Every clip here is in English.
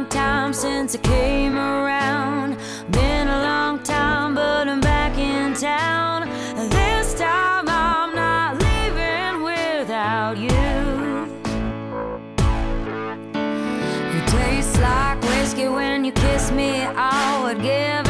long time since I came around. Been a long time, but I'm back in town. This time I'm not leaving without you. It tastes like whiskey when you kiss me. Oh, I would give.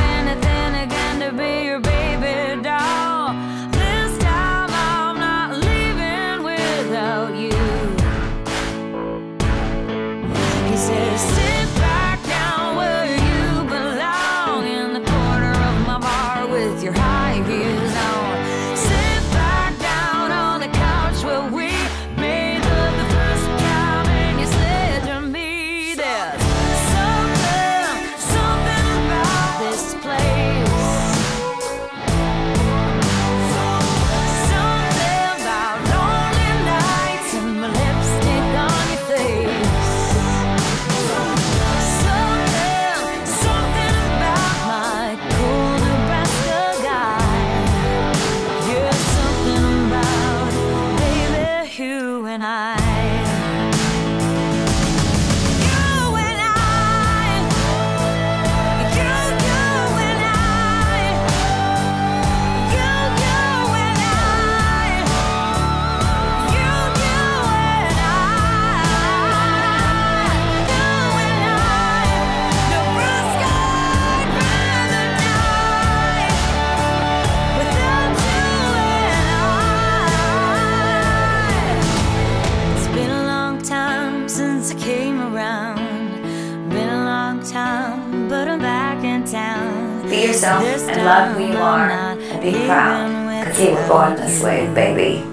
but I'm back in town. Be yourself and love who you are and be proud. Because he was born this way, baby.